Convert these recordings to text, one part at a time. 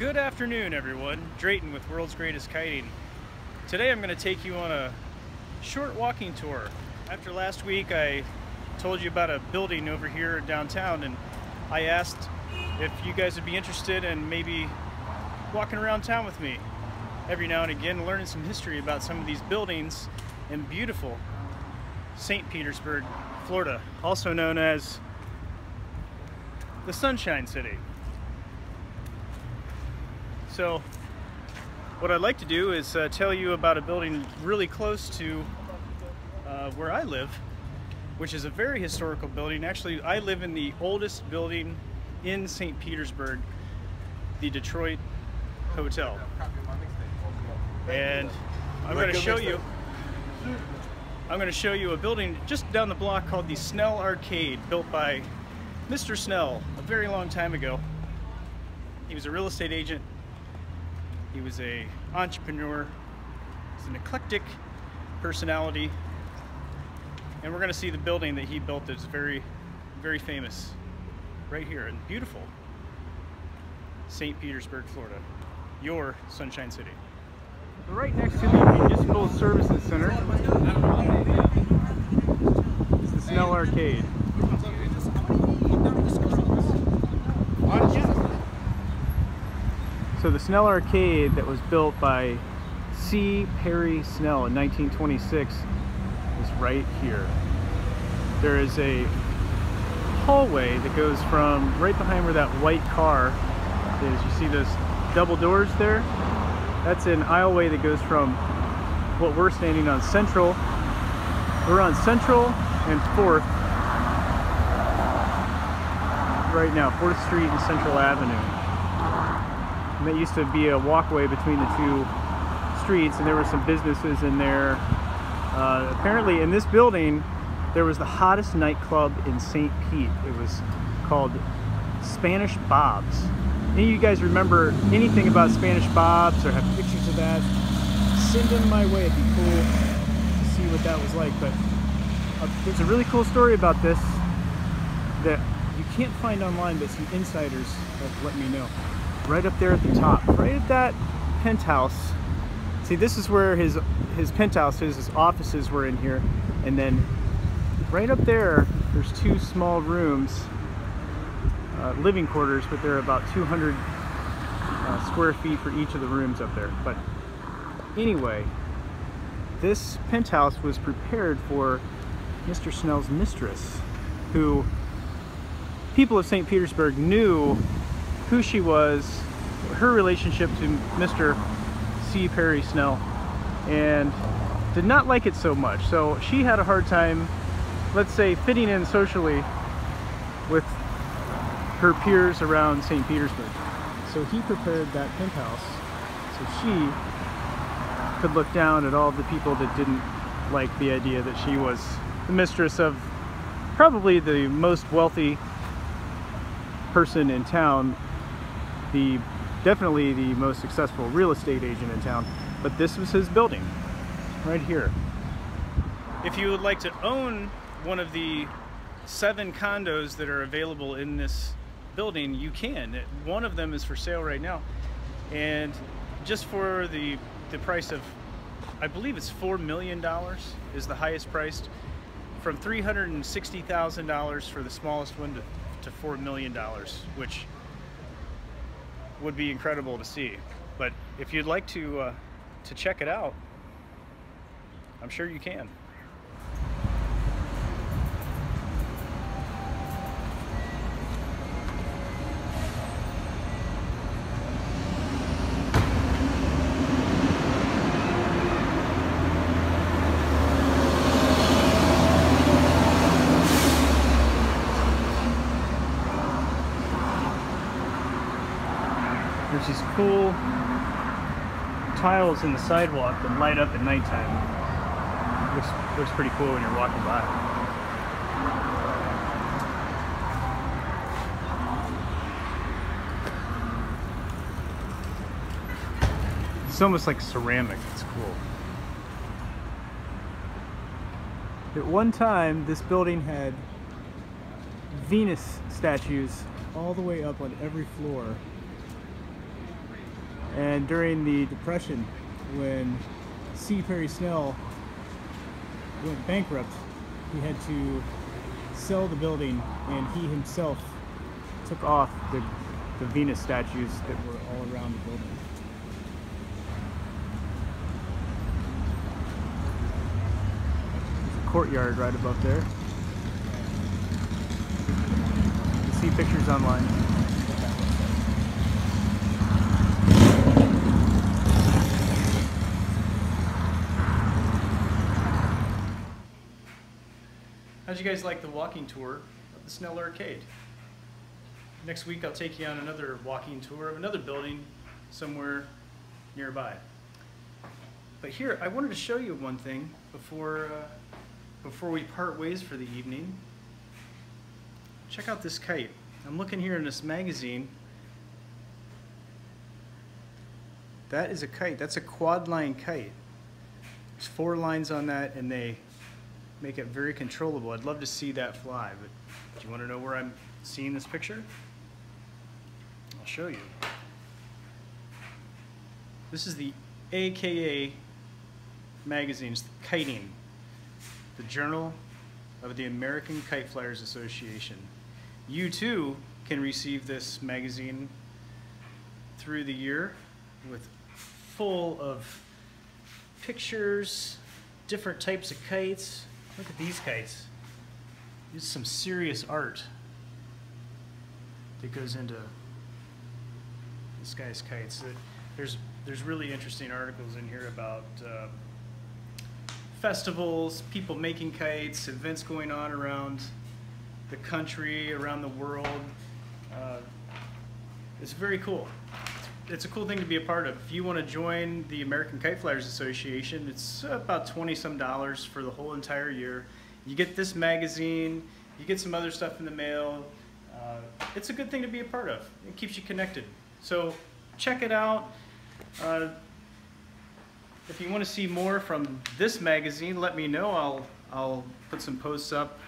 Good afternoon, everyone. Drayton with World's Greatest Kiting. Today I'm going to take you on a short walking tour. After last week, I told you about a building over here downtown, and I asked if you guys would be interested in maybe walking around town with me every now and again, learning some history about some of these buildings in beautiful St. Petersburg, Florida, also known as the Sunshine City. So what I'd like to do is uh, tell you about a building really close to uh, where I live, which is a very historical building. Actually, I live in the oldest building in St. Petersburg, the Detroit Hotel. And I'm going to show you I'm going to show you a building just down the block called the Snell Arcade, built by Mr. Snell a very long time ago. He was a real estate agent. He was a entrepreneur. He's an eclectic personality. And we're going to see the building that he built that's very, very famous right here in beautiful St. Petersburg, Florida. Your Sunshine City. Right next to the Municipal Services Center is the Snell Arcade. So the Snell Arcade that was built by C. Perry Snell in 1926 is right here. There is a hallway that goes from right behind where that white car is. You see those double doors there? That's an aisleway that goes from what we're standing on Central. We're on Central and 4th right now, 4th Street and Central Avenue. And that used to be a walkway between the two streets and there were some businesses in there. Uh, apparently in this building there was the hottest nightclub in St. Pete. It was called Spanish Bob's. Any of you guys remember anything about Spanish Bob's or have pictures of that? Send them my way. It'd be cool to see what that was like. But uh, there's a really cool story about this that you can't find online, but some insiders have let me know. Right up there at the top, right at that penthouse. See, this is where his his penthouse is. His offices were in here, and then right up there, there's two small rooms uh, living quarters, but they're about 200 uh, square feet for each of the rooms up there. But anyway, this penthouse was prepared for Mr. Snell's mistress, who people of St. Petersburg knew who she was, her relationship to Mr. C. Perry Snell, and did not like it so much. So she had a hard time, let's say, fitting in socially with her peers around St. Petersburg. So he prepared that penthouse so she could look down at all the people that didn't like the idea that she was the mistress of probably the most wealthy person in town, the definitely the most successful real estate agent in town, but this was his building right here. If you would like to own one of the seven condos that are available in this building, you can. One of them is for sale right now. And just for the, the price of, I believe it's $4 million is the highest priced, from $360,000 for the smallest one to, to $4 million, which would be incredible to see. But if you'd like to, uh, to check it out, I'm sure you can. There's these cool tiles in the sidewalk that light up at nighttime. Looks, looks pretty cool when you're walking by. It's almost like ceramic. It's cool. At one time, this building had Venus statues all the way up on every floor And during the Depression, when C. Perry Snell went bankrupt, he had to sell the building and he himself took off the, the Venus statues that were all around the building. There's a courtyard right above there. You can see pictures online. How'd you guys like the walking tour of the Snell Arcade? Next week I'll take you on another walking tour of another building somewhere nearby. But here, I wanted to show you one thing before, uh, before we part ways for the evening. Check out this kite. I'm looking here in this magazine. That is a kite. That's a quad line kite. There's four lines on that and they make it very controllable. I'd love to see that fly, but do you want to know where I'm seeing this picture? I'll show you. This is the AKA magazines, Kiting, the Journal of the American Kite Flyers Association. You too can receive this magazine through the year with full of pictures, different types of kites, Look at these kites. This is some serious art that goes into this guy's kites. There's there's really interesting articles in here about uh, festivals, people making kites, events going on around the country, around the world. Uh, it's very cool it's a cool thing to be a part of. If you want to join the American Kite Flyers Association, it's about 20 some dollars for the whole entire year. You get this magazine, you get some other stuff in the mail. Uh, it's a good thing to be a part of. It keeps you connected. So check it out. Uh, if you want to see more from this magazine, let me know. I'll, I'll put some posts up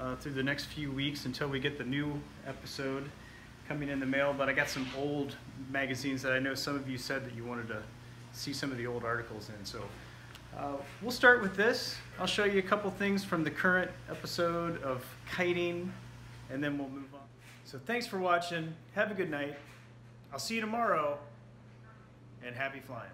uh, through the next few weeks until we get the new episode coming in the mail, but I got some old magazines that I know some of you said that you wanted to see some of the old articles in. So uh, we'll start with this. I'll show you a couple things from the current episode of kiting, and then we'll move on. So thanks for watching. Have a good night. I'll see you tomorrow, and happy flying.